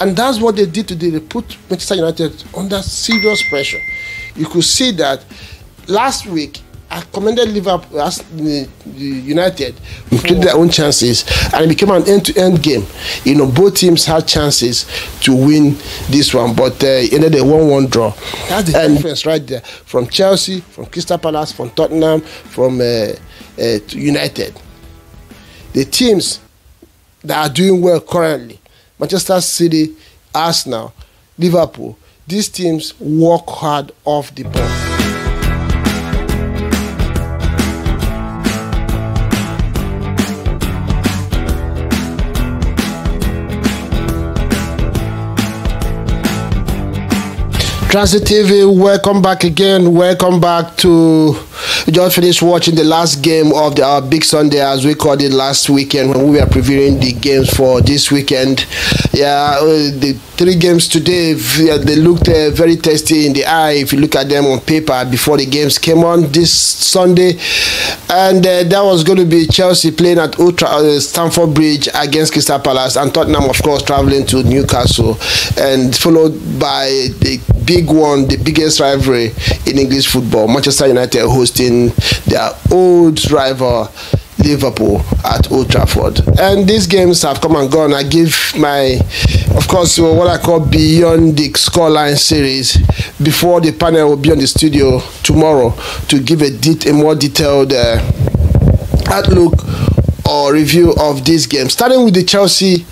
And that's what they did today. They put Manchester United under serious pressure. You could see that last week I commended Liverpool as the, the United created their own chances, and it became an end-to-end game. You know, both teams had chances to win this one, but uh, ended a one-one draw. That's the and difference right there from Chelsea, from Crystal Palace, from Tottenham, from uh, uh, United. The teams that are doing well currently, Manchester City, Arsenal, Liverpool, these teams work hard off the ball. Tranzeet TV, welcome back again. Welcome back to. We just finished watching the last game of the, our Big Sunday, as we called it last weekend, when we were previewing the games for this weekend. Yeah, uh, the three games today, they looked uh, very tasty in the eye if you look at them on paper before the games came on this Sunday. And uh, that was going to be Chelsea playing at Old uh, Stamford Bridge against Crystal Palace, and Tottenham, of course, traveling to Newcastle, and followed by the big one, the biggest rivalry in English football Manchester United hosting their old rival. Liverpool at Old Trafford. And these games have come and gone. I give my, of course, what I call Beyond the Scoreline series before the panel will be on the studio tomorrow to give a, det- a more detailed uh, outlook or review of this game. Starting with the Chelsea.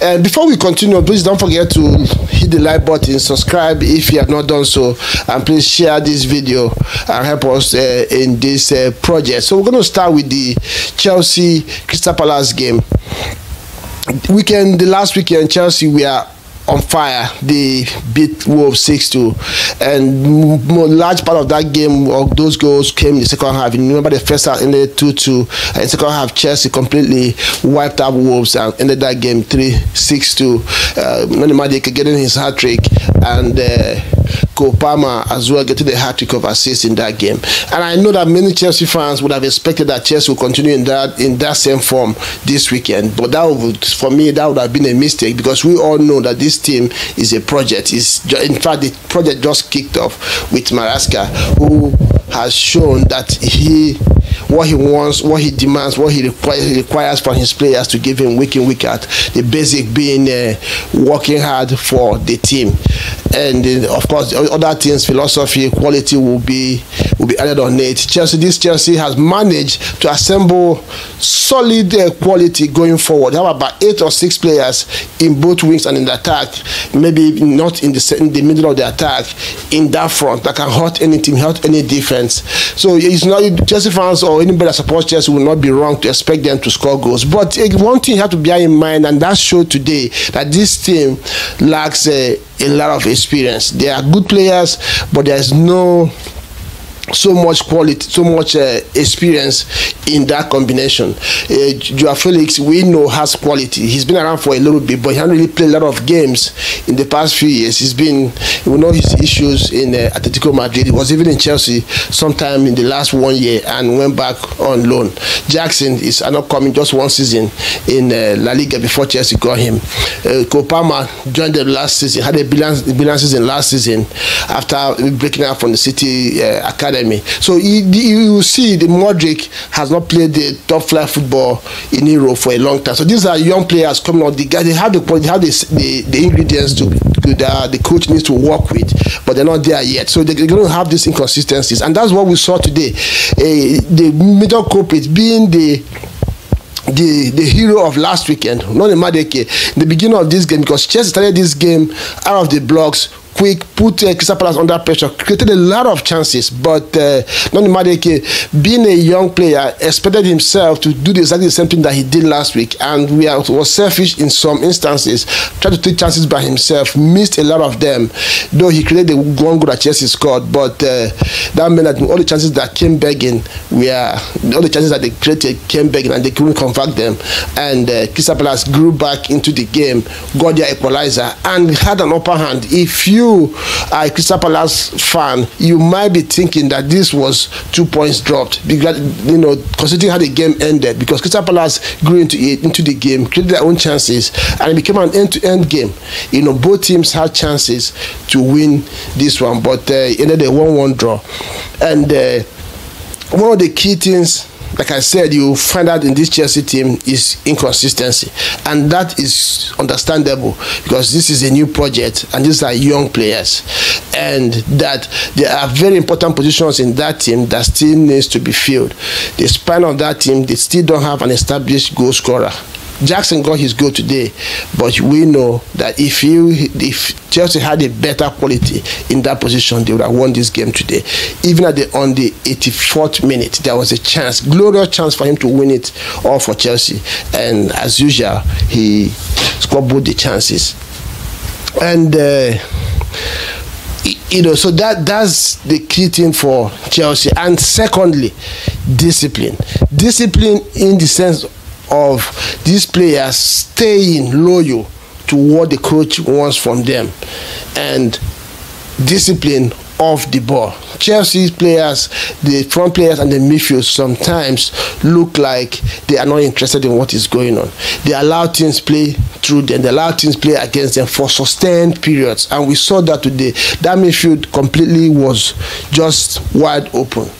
And before we continue, please don't forget to hit the like button, subscribe if you have not done so, and please share this video and help us uh, in this uh, project. So we're going to start with the Chelsea Crystal Palace game. Weekend, the last weekend, Chelsea we are on fire. They beat Wolves 6 2. And large part of that game, of those goals came in the second half. You remember the first half ended 2 2. And second half, Chelsea completely wiped out Wolves and ended that game 3 6 2. Uh, Noni Madueke getting his hat trick. And uh, Kopama as well getting the hat trick of assist in that game. And I know that many Chelsea fans would have expected that Chelsea will continue in that in that same form this weekend. But that would, for me, that would have been a mistake because we all know that this team is a project. Is in fact the project just kicked off with Maresca, who has shown that he what he wants, what he demands, what he, he requires from his players to give him week in week out. The basic being uh, working hard for the team, and uh, of course other things, philosophy, quality will be will be added on it. Chelsea, this Chelsea has managed to assemble solid uh, quality going forward. They have about eight or six players in both wings and in the attack. Maybe not in the in the middle of the attack, in that front that can hurt any team, hurt any defense. So it's not Chelsea fans or anybody that supports Chelsea will not be wrong to expect them to score goals. But uh, one thing you have to bear in mind, and that showed today, that this team lacks uh, a lot of experience. They are good players, but there's no so much quality, so much uh, experience in that combination. Uh, Felix, we know has quality. He's been around for a little bit, but he hasn't really played a lot of games in the past few years. He's been, we know his issues in uh, Atletico Madrid. He was even in Chelsea sometime in the last one year and went back on loan. Jackson is an upcoming just one season in uh, La Liga before Chelsea got him. Uh, Cole Palmer joined them last season, had a brilliant, brilliant season last season after breaking out from the City uh, Academy academy. So you, you see, the Mudryk has not played the top flight football in Europe for a long time. So these are young players coming out. The guys they have the they have the, the, the ingredients to, to the, the coach needs to work with, but they're not there yet. So they're going to have these inconsistencies, and that's what we saw today. Uh, the middle culprit being the the the hero of last weekend, not the Madueke, the beginning of this game because Chelsea started this game out of the blocks quick, put uh, Crystal Palace under pressure, created a lot of chances. But uh, Noni Madueke, being a young player, expected himself to do exactly the same thing that he did last week, and we are, was selfish in some instances. Tried to take chances by himself, missed a lot of them. Though he created the one goal that Chelsea scored, but uh, that meant that all the chances that came begging were all the chances that they created came begging, and they couldn't convert them. And uh, Crystal Palace grew back into the game, got their equalizer, and had an upper hand. If you you are a Crystal Palace fan, you might be thinking that this was two points dropped because you know considering how the game ended because Crystal Palace grew into it, into the game, created their own chances, and it became an end-to-end game. You know, both teams had chances to win this one, but uh, ended a one-one draw, and uh, one of the key things like I said, you find out in this Chelsea team is inconsistency, and that is understandable because this is a new project and these are young players, and that there are very important positions in that team that still needs to be filled. The span of that team, they still don't have an established goal scorer. Jackson got his goal today, but we know that if you if Chelsea had a better quality in that position, they would have won this game today. Even at the on the 84th minute, there was a chance, glorious chance for him to win it all for Chelsea, and as usual, he both the chances. And uh, you know, so that that's the key thing for Chelsea. And secondly, discipline. Discipline in the sense of these players staying loyal to what the coach wants from them and discipline off the ball. Chelsea's players, the front players and the midfield sometimes look like they are not interested in what is going on. They allow teams play through them, they allow teams play against them for sustained periods. And we saw that today. That midfield completely was just wide open.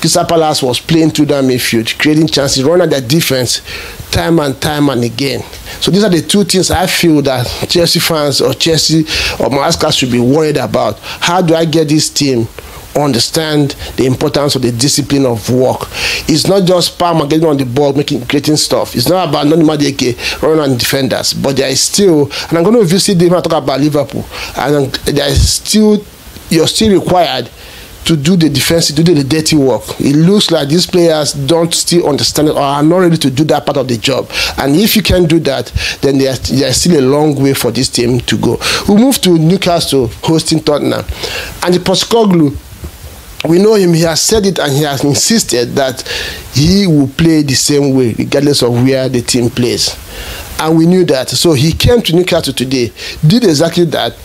Crystal Palace was playing through that midfield, creating chances, running their defense time and time and again. So these are the two things I feel that Chelsea fans or Chelsea or Maresca should be worried about. How do I get this team understand the importance of the discipline of work. It's not just Palmer getting on the ball, making creating stuff. It's not about Noni Madueke running on defenders, but there is still, and I'm going to visit them I talk about Liverpool, and there is still, you're still required to do the defense, to do the dirty work. It looks like these players don't still understand it or are not ready to do that part of the job. And if you can do that, then there's, there's still a long way for this team to go. We move to Newcastle hosting Tottenham. And the Postecoglou, we know him, he has said it and he has insisted that he will play the same way regardless of where the team plays. And we knew that. So he came to Newcastle today, did exactly that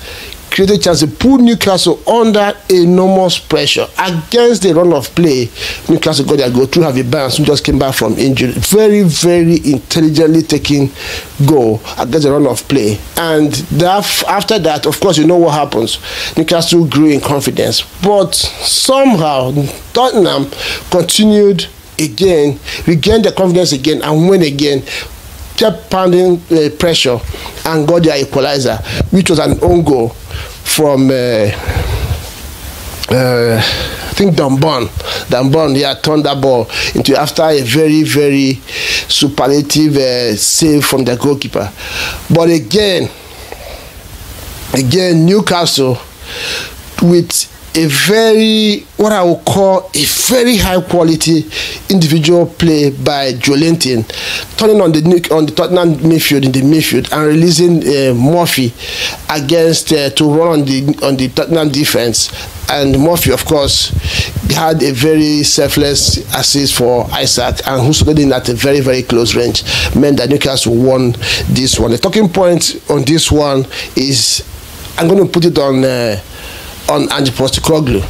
created chance to put Newcastle under enormous pressure against the run of play. Newcastle got their goal through Harvey Barnes, who just came back from injury. Very, very intelligently taking goal against the run of play. And that, after that, of course, you know what happens. Newcastle grew in confidence, but somehow Tottenham continued again, regained their confidence again, and win again kept pounding uh, pressure and got their equalizer, which was an own goal from uh, uh, I think Dunban. Dunban, yeah, turned that ball into after a very, very superlative uh, save from the goalkeeper. But again, again, Newcastle with a very what I would call a very high quality individual play by Joelinton, turning on the on the Tottenham midfield in the midfield and releasing uh, Murphy against uh, to run on the on the Tottenham defense. And Murphy, of course, had a very selfless assist for Isak, and who scored in at a very very close range, meant that Newcastle won this one. The talking point on this one is I'm going to put it on. Uh, on Ange Postecoglou.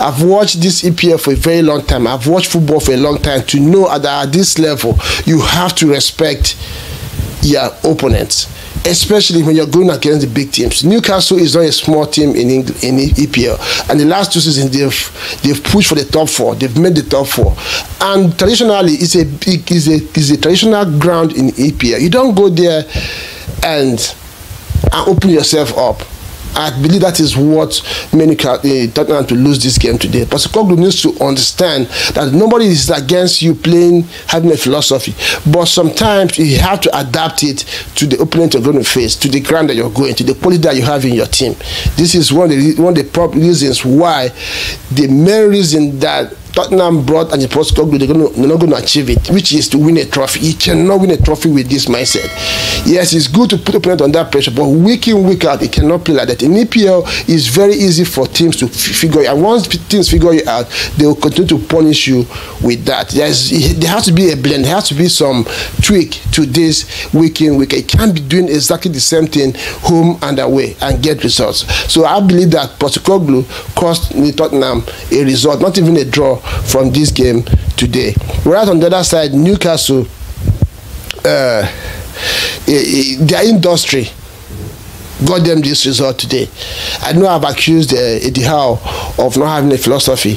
I've watched this EPL for a very long time. I've watched football for a long time to know that at this level, you have to respect your opponents, especially when you're going against the big teams. Newcastle is not a small team in England, in EPL, and the last two seasons they've they've pushed for the top four. They've made the top four, and traditionally, it's a big, it's a, it's a traditional ground in EPL. You don't go there and and open yourself up I believe that is what many uh, Tottenham to lose this game today. But Postecoglou needs to understand that nobody is against you playing, having a philosophy. But sometimes you have to adapt it to the opponent you're going to face, to the ground that you're going, to the quality that you have in your team. This is one of the, one of the reasons why the main reason that Tottenham brought and Postecoglou, they're, gonna, they're not going to achieve it, which is to win a trophy. You cannot win a trophy with this mindset. Yes, it's good to put opponent under pressure, but week in, week out, it cannot play like that. In EPL, it's very easy for teams to figure it out. Once teams figure it out, they will continue to punish you with that. There's, there has to be a blend. There has to be some tweak to this week in, week out. It can't be doing exactly the same thing home and away and get results. So I believe that Postecoglou cost Tottenham a result, not even a draw from this game today. Whereas on the other side, Newcastle, uh, their industry got them this result today. I know I've accused uh, Eddie Howe of not having a philosophy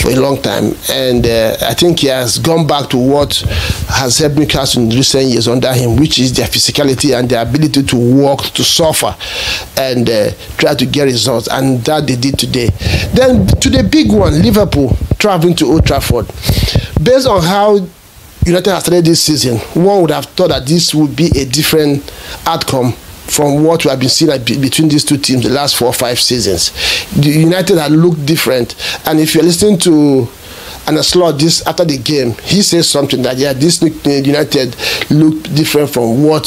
for a long time, and uh, I think he has gone back to what has helped Newcastle in recent years under him, which is their physicality and their ability to work, to suffer, and uh, try to get results, and that they did today. Then to the big one, Liverpool traveling to Old Trafford. Based on how United has started this season, one would have thought that this would be a different outcome from what we have been seeing between these two teams the last four or five seasons. The United had looked different, and if you're listening to Arne Slot this after the game, he says something that yeah, this United looked different from what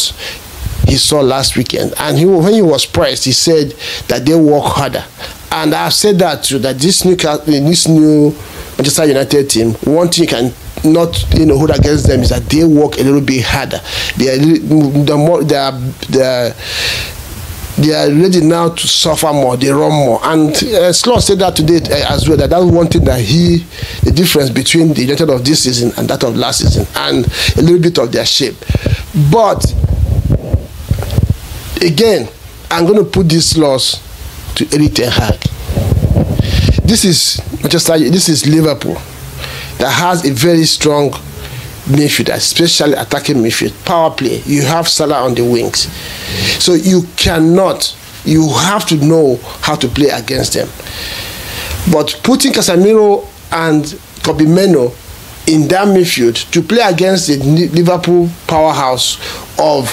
he saw last weekend. And he, when he was pressed, he said that they work harder. And I've said that too. That this new this new Manchester United team, one thing you can not you know hold against them is that they work a little bit harder. They are the more they are they are, ready now to suffer more. They run more. And uh, said that today uh, as well. That that's one thing that he the difference between the United of this season and that of last season, and a little bit of their shape. But again, I'm going to put this loss to Erik Ten Hag. This is Manchester. This is Liverpool that has a very strong midfield, especially attacking midfield. Power play. You have Salah on the wings. So you cannot, you have to know how to play against them. But putting Casemiro and Kobbie Mainoo in that midfield to play against the Liverpool powerhouse of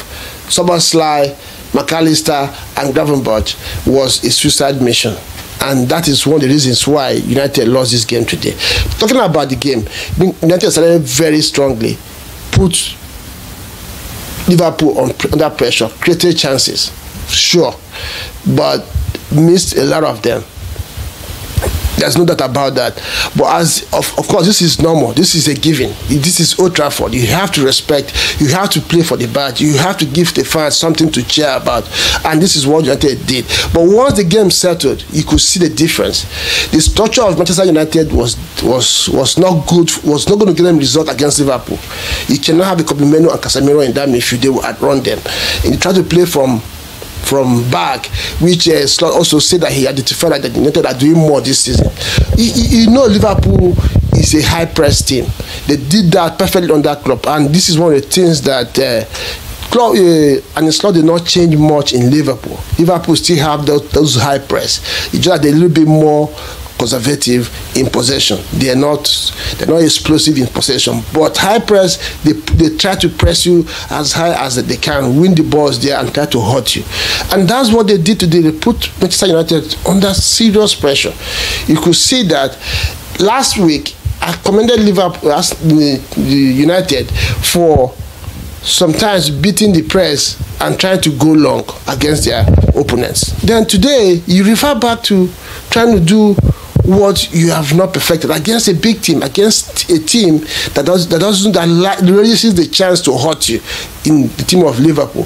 Szoboszlai, Mac Allister, and Gravenberch was a suicide mission and that is one of the reasons why United lost this game today. Talking about the game, United started very strongly, put Liverpool on, under pressure, created chances, sure, but missed a lot of them. There's no doubt about that. But as of, of course, this is normal. This is a given. This is Old Trafford. You have to respect. You have to play for the badge. You have to give the fans something to cheer about. And this is what United did. But once the game settled, you could see the difference. The structure of Manchester United was was was not good. Was not going to get them result against Liverpool. You cannot have a Mainoo and Casemiro in that midfield. They will outrun them. And you try to play from from back, which uh, Slot also said that he identified that the United are doing more this season. You, know, Liverpool is a high press team. They did that perfectly on that club, and this is one of the things that. Uh, Club, uh, and it's not did not change much in Liverpool. Liverpool still have those, those high press. It's just a little bit more conservative in possession. They are not they're not explosive in possession. But high press, they, they try to press you as high as they can, win the balls there and try to hurt you. And that's what they did today. They put Manchester United under serious pressure. You could see that last week I commended Liverpool United for sometimes beating the press and trying to go long against their opponents. Then today you refer back to trying to do what you have not perfected against a big team, against a team that does that doesn't that really sees the chance to hurt you in the team of Liverpool.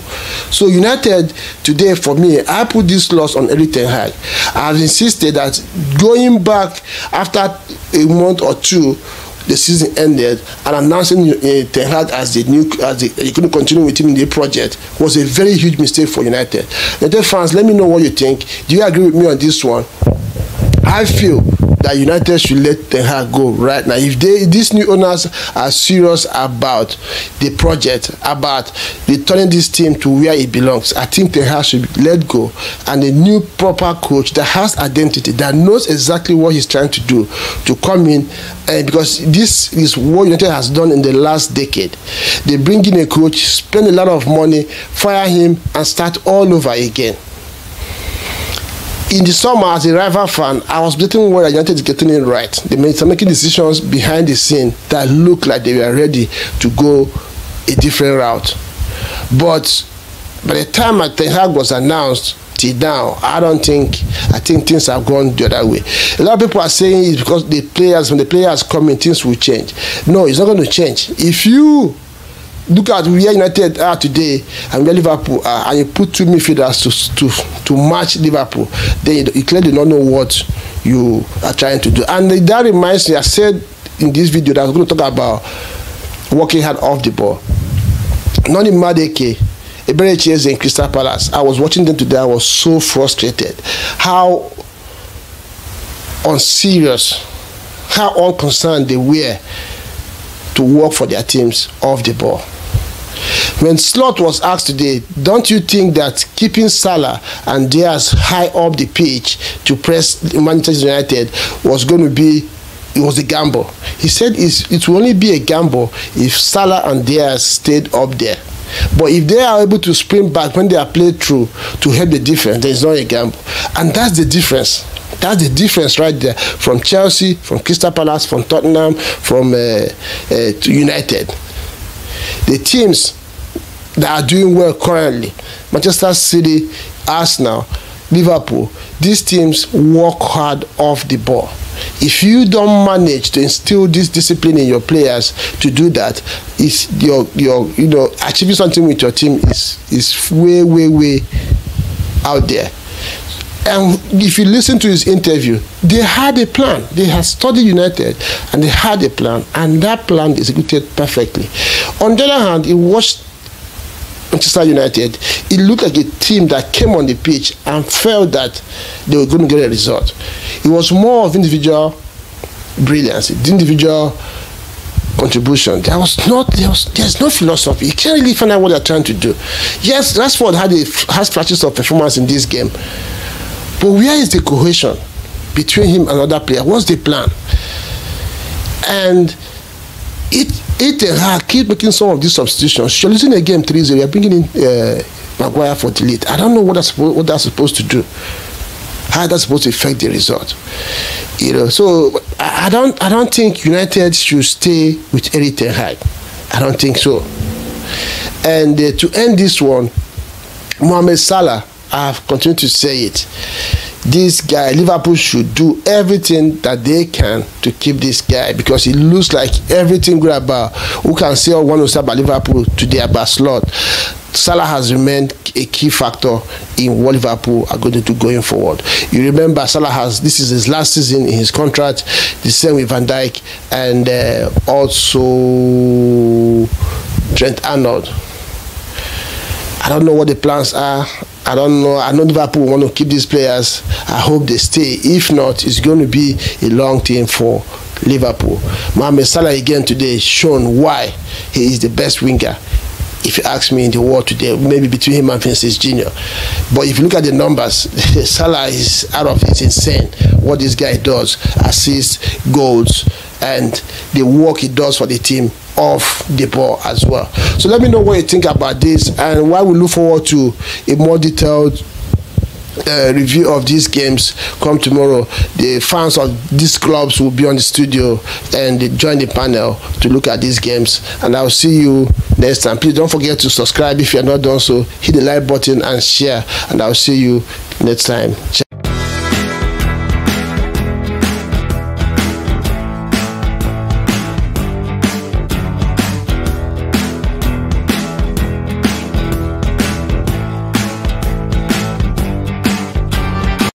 So United today, for me, I put this loss on Erik Ten Hag. I have insisted that going back after a month or two the season ended and announcing uh, Ten Hag as the new as the, you couldn't continue with him in the project was a very huge mistake for United. United fans, let me know what you think. Do you agree with me on this one? I feel that United should let Ten Hag go right now. If they these new owners are serious about the project, about returning this team to where it belongs, I think Ten Hag should let go. And a new proper coach that has identity, that knows exactly what he's trying to do, to come in, and because this is what United has done in the last decade. They bring in a coach, spend a lot of money, fire him, and start all over again in the summer, as a rival fan, I was getting where United is getting it right. They made some making decisions behind the scene that looked like they were ready to go a different route. But by the time Ten Hag was announced, till now, I don't think I think things have gone the other way. A lot of people are saying it's because the players when the players come in, things will change. No, it's not going to change. If you look at where United are today and where Liverpool are, and you put two midfielders to to to match Liverpool, then you, you clearly don't know what you are trying to do. And that reminds me, I said in this video that I'm going to talk about working hard off the ball. Noni Madueke, Eberechi Eze in Crystal Palace. I was watching them today. I was so frustrated. How unserious, how unconcerned they were to work for their teams off the ball. When Slot was asked today, don't you think that keeping Salah and Diaz high up the pitch to press Manchester United was going to be it was a gamble. He said it will only be a gamble if Salah and Diaz stayed up there. But if they are able to spring back when they are played through to help the defense, there is not a gamble. And that's the difference. That's the difference right there from Chelsea, from Crystal Palace, from Tottenham, from uh, uh, United. The teams that are doing well currently, Manchester City, Arsenal, Liverpool, these teams work hard off the ball. If you don't manage to instill this discipline in your players to do that, is your your you know achieving something with your team is is way way way out there. And if you listen to his interview, they had a plan. They had studied United and they had a plan, and that plan executed perfectly. On the other hand, he watched Manchester United, it looked like a team that came on the pitch and felt that they were going to get a result. It was more of individual brilliance, individual contribution. There was not there was there's no philosophy. You can't really find out what they're trying to do. Yes, Rashford had a has flashes of performance in this game, but where is the cohesion between him and other players? What's the plan? And it it uh, keep making some of these substitutions. You're losing a game 3-0. You're bringing in uh, Maguire for the lead. I don't know what that's what that's supposed to do. How that's supposed to affect the result. You know, so I, I don't I don't think United should stay with Erik Ten Hag. I don't think so. And uh, to end this one, Mohamed Salah, I've continued to say it this guy liverpool should do everything that they can to keep this guy because it looks like everything good about who can say one to say about liverpool today about slot. Salah has remained a key factor in what liverpool are going to do going forward. You remember salah has this is his last season in his contract the same with van dijk and uh, also trent arnold. I don't know what the plans are I don't know. I know Liverpool want to keep these players. I hope they stay. If not, it's going to be a long team for Liverpool. Mohamed Salah again today shown why he is the best winger. If you ask me in the world today, maybe between him and Vinicius Junior. But if you look at the numbers, Salah is out of it's insane what this guy does. Assists, goals, and the work he does for the team off the ball as well. So let me know what you think about this and why we look forward to a more detailed uh, review of these games come tomorrow. The fans of these clubs will be on the studio and join the panel to look at these games. And I'll see you next time. Please don't forget to subscribe if you're not done so. Hit the like button and share. And I'll see you next time. Ciao.